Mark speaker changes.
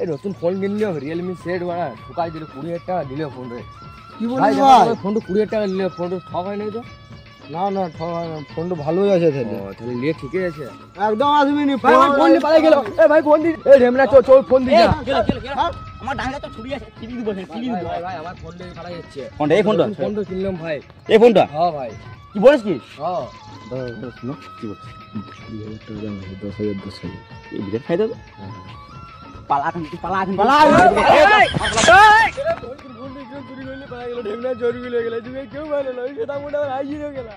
Speaker 1: এই নতুন phone কিনলিও Realme set বানা ঠুকাই দিল কুড়ি হাজার টাকা দিলে ফোন রে।
Speaker 2: কি বলিস ভাই
Speaker 1: ফোনটা কুড়ি হাজার টাকা নিলে ফোনটা ঠক হয় নাই তো?
Speaker 2: না না ঠক হয় না, ফোনটা ভালোই আছে তাহলে।
Speaker 1: ও, তাহলে নিয়ে ঠিকই আছে।
Speaker 2: একদম আসবি নি।
Speaker 1: ভাই ফোন নিয়ে পালাই গেল এ ভাই ফোন দি এ ঢেমনা চো চো ফোন দি যা
Speaker 3: আমার ডাঙ্গা তো ছুরি আছে টিভি দিব দিব।
Speaker 1: ভাই আমার ফোন দিয়ে পালাই যাচ্ছে।
Speaker 3: ফোনটা এই ফোনটা
Speaker 1: ফোন তো কিনলাম ভাই।
Speaker 3: এই ফোনটা
Speaker 1: হ্যাঁ ভাই।
Speaker 3: কি বলিস কি?
Speaker 1: হ্যাঁ
Speaker 3: দশ হাজার দশ হাজার। এই বিরাট ফায়দা তো পালা এখন তুই পালা এখন পালা
Speaker 1: ফোন দিয়ে কেউ চুরি করলে পালাই গেল ঢেমনা চোর গুলো গেল তুমি কেউ ভালো না ওই সেটা মোটা আইজিরও গেলা